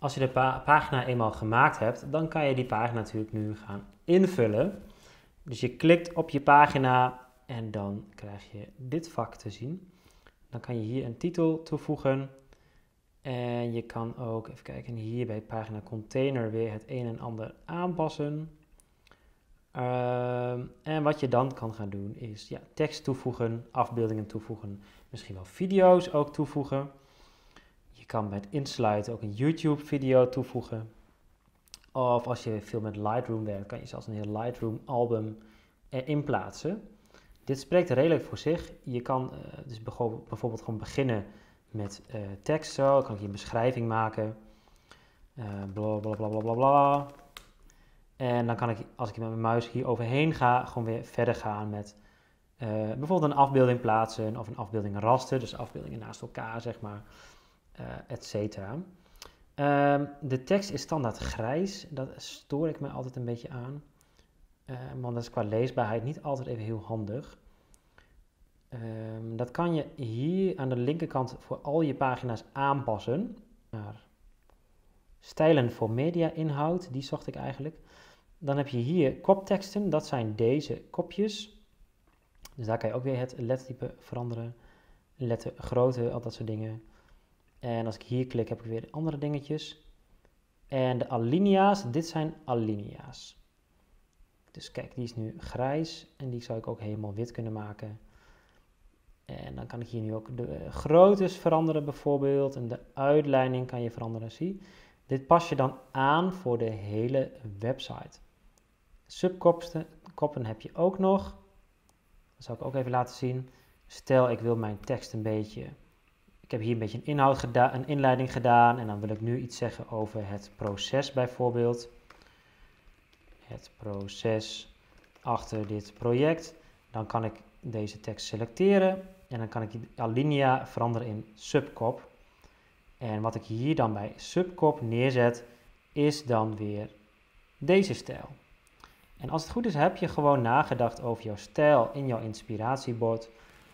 Als je de pagina eenmaal gemaakt hebt, dan kan je die pagina natuurlijk nu gaan invullen. Dus je klikt op je pagina en dan krijg je dit vak te zien. Dan kan je hier een titel toevoegen. En je kan ook, even kijken, hier bij pagina container weer het een en ander aanpassen. Ehm, en wat je dan kan gaan doen is ja, tekst toevoegen, afbeeldingen toevoegen, misschien wel video's ook toevoegen. Kan met insluiten ook een YouTube video toevoegen. Of als je veel met Lightroom werkt, kan je zelfs een heel Lightroom album erin plaatsen. Dit spreekt redelijk voor zich. Je kan uh, dus bijvoorbeeld gewoon beginnen met uh, tekst zo. Dan kan ik hier een beschrijving maken. Uh, bla bla bla bla bla. En dan kan ik, als ik met mijn muis hier overheen ga, gewoon weer verder gaan met bijvoorbeeld een afbeelding plaatsen of een afbeelding raster. Dus afbeeldingen naast elkaar, zeg maar, et cetera. Um, de tekst is standaard grijs. Dat stoor ik me altijd een beetje aan. Uh, want dat is qua leesbaarheid niet altijd even heel handig. Um, dat kan je hier aan de linkerkant voor al je pagina's aanpassen. Stijlen voor media-inhoud, die zocht ik eigenlijk. Dan heb je hier kopteksten, dat zijn deze kopjes. Dus daar kan je ook weer het lettertype veranderen. Lettergrootte, al dat soort dingen. En als ik hier klik, heb ik weer andere dingetjes. En de alinea's, dit zijn alinea's. Dus kijk, die is nu grijs en die zou ik ook helemaal wit kunnen maken. En dan kan ik hier nu ook de groottes veranderen bijvoorbeeld. En de uitleiding kan je veranderen. Zie, dit pas je dan aan voor de hele website. Subkoppen heb je ook nog. Dat zal ik ook even laten zien. Stel, ik wil mijn tekst een beetje. Ik heb hier een beetje een inhoud gedaan, een inleiding gedaan. En dan wil ik nu iets zeggen over het proces bijvoorbeeld. Het proces achter dit project. Dan kan ik deze tekst selecteren. En dan kan ik die alinea veranderen in subkop. En wat ik hier dan bij subkop neerzet, is dan weer deze stijl. En als het goed is, heb je gewoon nagedacht over jouw stijl in jouw inspiratiebord.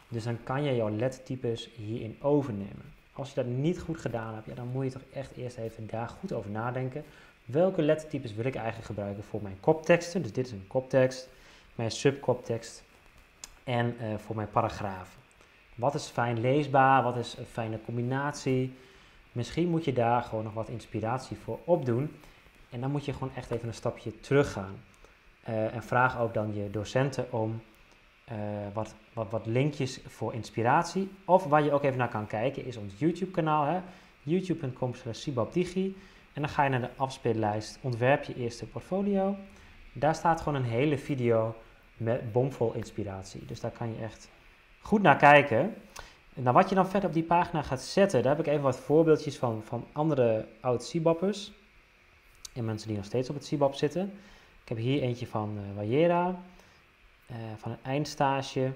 Dus dan kan je jouw lettertypes hierin overnemen. Als je dat niet goed gedaan hebt, ja, dan moet je toch echt eerst even daar goed over nadenken. Welke lettertypes wil ik eigenlijk gebruiken voor mijn kopteksten? Dus dit is een koptekst, mijn subkoptekst en uh, voor mijn paragrafen. Wat is fijn leesbaar? Wat is een fijne combinatie? Misschien moet je daar gewoon nog wat inspiratie voor opdoen. En dan moet je gewoon echt even een stapje terug gaan. Uh, en vraag ook dan je docenten om uh, wat, wat, wat linkjes voor inspiratie. Of waar je ook even naar kan kijken is ons YouTube kanaal. youtube.com digi. En dan ga je naar de afspeellijst, ontwerp je eerste portfolio. Daar staat gewoon een hele video met bomvol inspiratie. Dus daar kan je echt goed naar kijken. Nou, wat je dan verder op die pagina gaat zetten, daar heb ik even wat voorbeeldjes van, van andere oud-CBAP'ers. En mensen die nog steeds op het CBAP zitten. Ik heb hier eentje van uh, Wajera, uh, van een eindstage.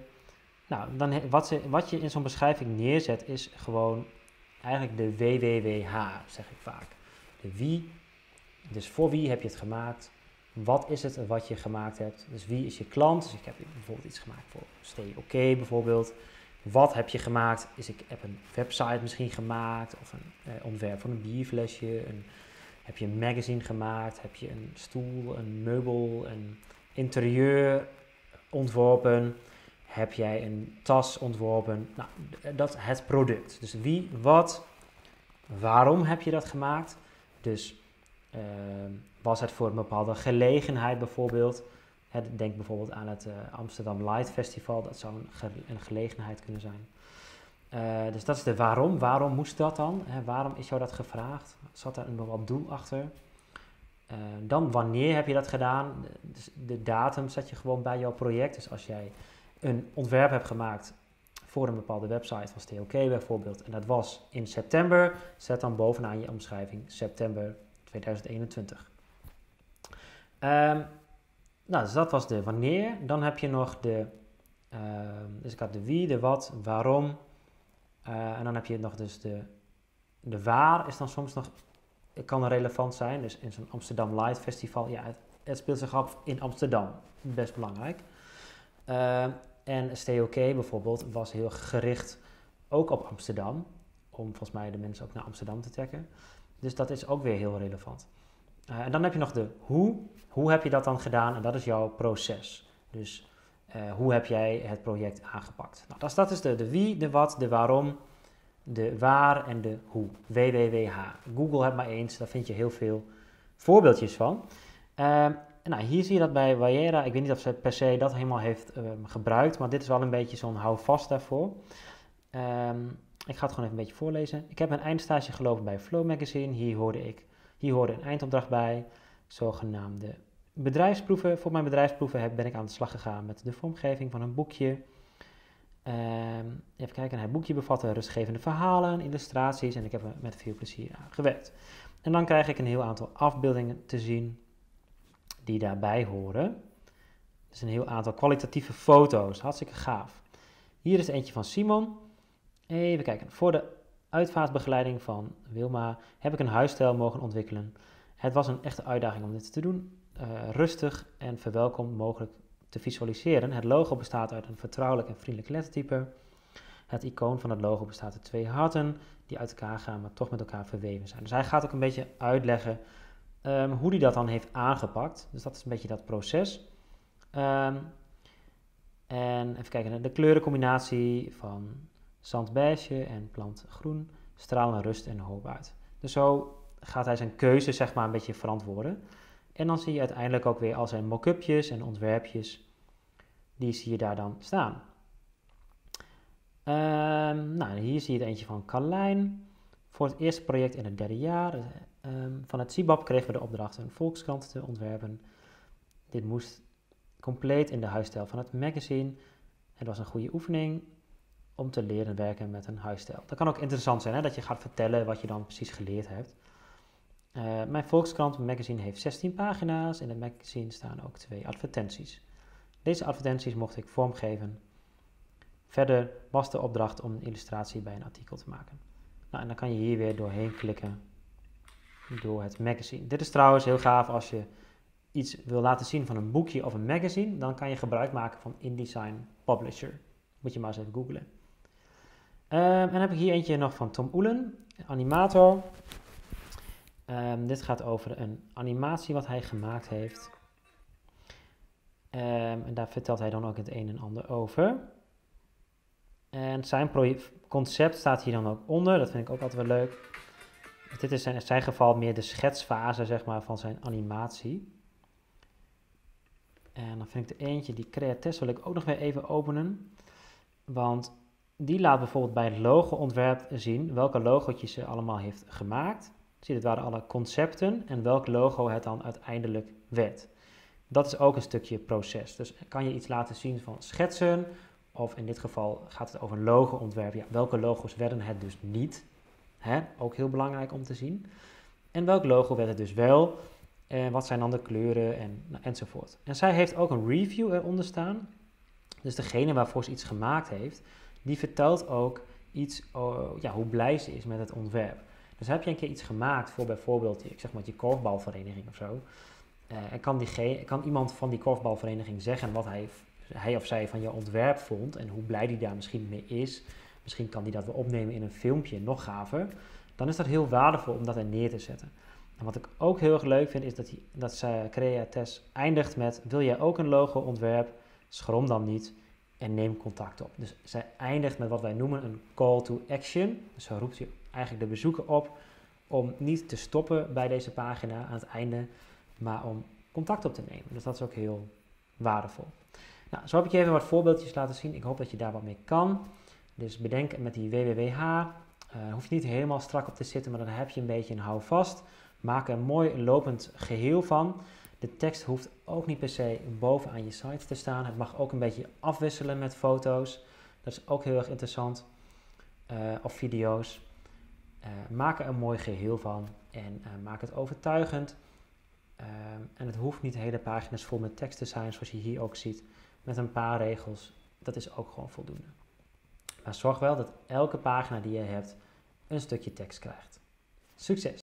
Nou, dan wat, ze, wat je in zo'n beschrijving neerzet is gewoon eigenlijk de WWWH, zeg ik vaak. De wie, dus voor wie heb je het gemaakt? Wat is het wat je gemaakt hebt? Dus wie is je klant? Dus ik heb bijvoorbeeld iets gemaakt voor Stay OK bijvoorbeeld. Wat heb je gemaakt? Is ik heb een website misschien gemaakt of een eh, ontwerp van een bierflesje, een heb je een magazine gemaakt? Heb je een stoel, een meubel, een interieur ontworpen? Heb jij een tas ontworpen? Nou, dat het product. Dus wie, wat, waarom heb je dat gemaakt? Dus uh, was het voor een bepaalde gelegenheid bijvoorbeeld? denk bijvoorbeeld aan het uh, Amsterdam Light Festival. Dat zou een, gelegenheid kunnen zijn. Uh, dus dat is de waarom. Waarom moest dat dan? Hè, waarom is jou dat gevraagd? Zat er een bepaald doel achter? Uh, dan wanneer heb je dat gedaan? Dus de datum zet je gewoon bij jouw project. Dus als jij een ontwerp hebt gemaakt voor een bepaalde website van TOK bijvoorbeeld, en dat was in september, zet dan bovenaan je omschrijving september 2021. Um, ehm, nou, dus dat was de wanneer. Dan heb je nog de, uh, dus ik had de wie, de wat, waarom, uh, en dan heb je nog dus de, de waar is dan soms nog, kan relevant zijn. Dus in zo'n Amsterdam Light Festival, ja, het, speelt zich af in Amsterdam. Best belangrijk. Uh, en Stay bijvoorbeeld was heel gericht ook op Amsterdam. Om volgens mij de mensen ook naar Amsterdam te trekken. Dus dat is ook weer heel relevant. Uh, en dan heb je nog de hoe. Hoe heb je dat dan gedaan? En dat is jouw proces. Dus uh, hoe heb jij het project aangepakt? Nou, dat, is de, de wie, de wat, de waarom, de waar en de hoe. WWWH. Google heb maar eens, daar vind je heel veel voorbeeldjes van. Uh, nou, hier zie je dat bij Wayera. Ik weet niet of ze per se dat helemaal heeft um, gebruikt, maar dit is wel een beetje zo'n houvast daarvoor. Um, ik ga het gewoon even een beetje voorlezen. Ik heb een eindstage gelopen bij Flow Magazine. Hier hoorde ik, hier hoorde een eindopdracht bij, zogenaamde bedrijfsproeven. Voor mijn bedrijfsproeven heb, ben ik aan de slag gegaan met de vormgeving van een boekje. Um, even kijken, het boekje bevatte rustgevende verhalen, illustraties en ik heb er met veel plezier aan gewerkt. En dan krijg ik een heel aantal afbeeldingen te zien die daarbij horen. Dus een heel aantal kwalitatieve foto's, hartstikke gaaf. Hier is eentje van Simon. Even kijken, voor de uitvaartbegeleiding van Wilma heb ik een huisstijl mogen ontwikkelen. Het was een echte uitdaging om dit te doen. Uh, rustig en verwelkomd mogelijk te visualiseren. Het logo bestaat uit een vertrouwelijk en vriendelijk lettertype. Het icoon van het logo bestaat uit twee harten die uit elkaar gaan, maar toch met elkaar verweven zijn. Dus hij gaat ook een beetje uitleggen um, hoe hij dat dan heeft aangepakt. Dus dat is een beetje dat proces. Um, en even kijken, de kleurencombinatie van zandbeige en plantgroen stralen rust en hoop uit. Dus zo gaat hij zijn keuze zeg maar een beetje verantwoorden. En dan zie je uiteindelijk ook weer al zijn mock-upjes en ontwerpjes, die zie je daar dan staan. Um, nou, hier zie je het eentje van Carlijn. Voor het eerste project in het derde jaar um, van het CIBAP kregen we de opdracht een volkskrant te ontwerpen. Dit moest compleet in de huisstijl van het magazine. Het was een goede oefening om te leren werken met een huisstijl. Dat kan ook interessant zijn, hè, dat je gaat vertellen wat je dan precies geleerd hebt. Uh, mijn Volkskrant magazine heeft 16 pagina's. In het magazine staan ook twee advertenties. Deze advertenties mocht ik vormgeven. Verder was de opdracht om een illustratie bij een artikel te maken. Nou, en dan kan je hier weer doorheen klikken door het magazine. Dit is trouwens heel gaaf als je iets wil laten zien van een boekje of een magazine. Dan kan je gebruik maken van InDesign Publisher. Moet je maar eens even googlen. Um, en dan heb ik hier eentje nog van Tom Oelen, animator. Um, dit gaat over een animatie wat hij gemaakt heeft. Um, en daar vertelt hij dan ook het een en ander over. En zijn concept staat hier dan ook onder. Dat vind ik ook altijd wel leuk. Dit is in zijn geval meer de schetsfase zeg maar, van zijn animatie. En dan vind ik de eentje, die Creates, wil ik ook nog weer even openen. Want die laat bijvoorbeeld bij het logo-ontwerp zien welke logootjes ze allemaal heeft gemaakt. Zie het waren alle concepten en welk logo het dan uiteindelijk werd. Dat is ook een stukje proces. Dus kan je iets laten zien van schetsen, of in dit geval gaat het over logo-ontwerp. Welke logo's werden het dus niet? Hè? Ook heel belangrijk om te zien. En welk logo werd het dus wel? En wat zijn dan de kleuren en, nou, enzovoort. En zij heeft ook een review eronder staan. Dus degene waarvoor ze iets gemaakt heeft, die vertelt ook iets, oh, ja, hoe blij ze is met het ontwerp. Dus heb je een keer iets gemaakt voor bijvoorbeeld, ik zeg maar, je korfbalvereniging of zo. Uh, en kan, die, kan iemand van die korfbalvereniging zeggen wat hij, hij of zij van je ontwerp vond en hoe blij die daar misschien mee is. Misschien kan die dat wel opnemen in een filmpje, nog gaver. Dan is dat heel waardevol om dat er neer te zetten. En wat ik ook heel erg leuk vind, is dat, hij, dat ze Creates eindigt met: Wil jij ook een logo-ontwerp? Schrom dan niet en neem contact op. Dus zij eindigt met wat wij noemen een call to action. Dus zo roept je eigenlijk de bezoeker op om niet te stoppen bij deze pagina aan het einde, maar om contact op te nemen. Dus dat is ook heel waardevol. Nou, zo heb ik je even wat voorbeeldjes laten zien. Ik hoop dat je daar wat mee kan. Dus bedenk met die WWWH, uh, eh, hoef je niet helemaal strak op te zitten, maar dan heb je een beetje een houvast. Maak er een mooi lopend geheel van. De tekst hoeft ook niet per se bovenaan je site te staan. Het mag ook een beetje afwisselen met foto's. Dat is ook heel erg interessant. Uh, of video's. Uh, maak er een mooi geheel van en maak het overtuigend. en het hoeft niet hele pagina's vol met tekst te zijn, zoals je hier ook ziet. Met een paar regels. Dat is ook gewoon voldoende. Maar zorg wel dat elke pagina die je hebt een stukje tekst krijgt. Succes!